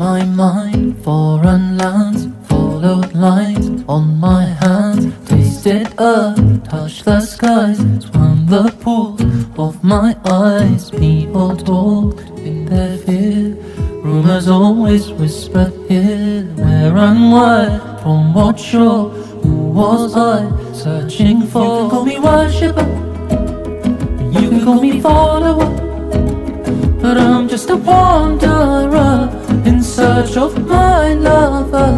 My mind, foreign lands, followed lines on my hands, tasted earth, touched the skies, swam the pools of my eyes. People talked in their fear, rumors always whispered here. Where and why, from what shore, who was I searching for? You can call me worshipper, you can call me follower. But I'm just a wanderer search of my lover.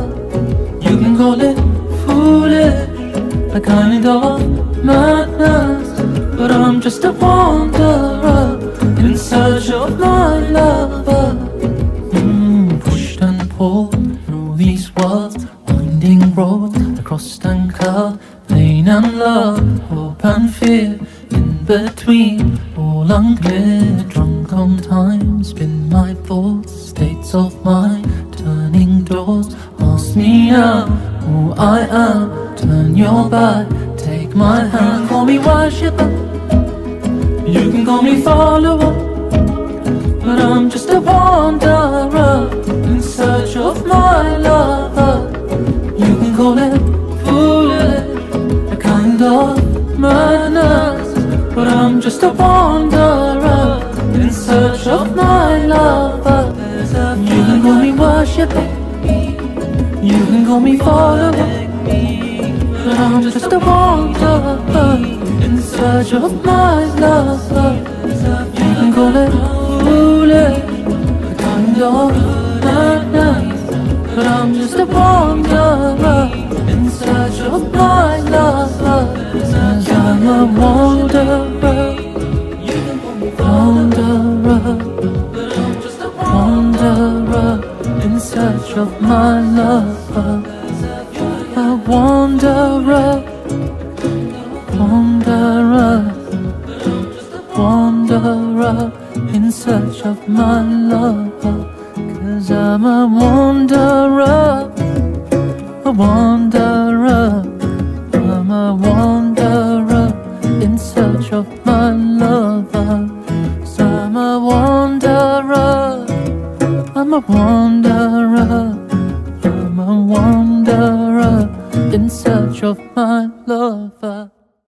You can call it foolish, a kind of madness. But I'm just a wanderer in search of my lover. Mm, pushed and pulled through these worlds, winding roads across and curved, pain and love, hope and fear. In between, all unclear, drunk on time, spin my thoughts, of mind, turning doors. Ask me now who I am, turn your back, take my hand, call me worshipper. You can call me follower, but I'm just a wanderer in search of my lover. You can call it foolish, a kind of madness, but I'm just a wanderer in search of my lover. You can call me worshipper, you can call me follower, but I'm just a wanderer in search of my lover. You can call it foolish, kind of madness, but I'm just a wanderer search of my lover. A wanderer, wanderer, wanderer in search of my lover. Cause I'm a wanderer, a wanderer. I'm a wanderer in search of my lover. So I'm a wanderer, I'm a wanderer, I'm a wanderer in search of my lover.